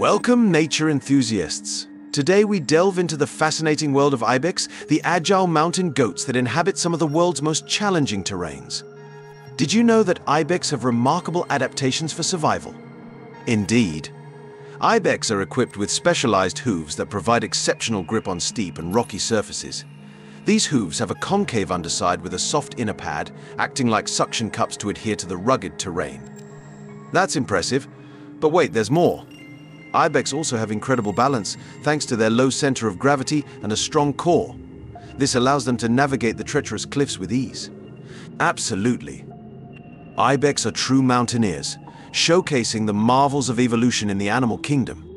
Welcome, nature enthusiasts. Today we delve into the fascinating world of ibex, the agile mountain goats that inhabit some of the world's most challenging terrains. Did you know that ibex have remarkable adaptations for survival? Indeed. Ibex are equipped with specialized hooves that provide exceptional grip on steep and rocky surfaces. These hooves have a concave underside with a soft inner pad, acting like suction cups to adhere to the rugged terrain. That's impressive, but wait, there's more. Ibex also have incredible balance thanks to their low center of gravity and a strong core. This allows them to navigate the treacherous cliffs with ease. Absolutely. Ibex are true mountaineers, showcasing the marvels of evolution in the animal kingdom.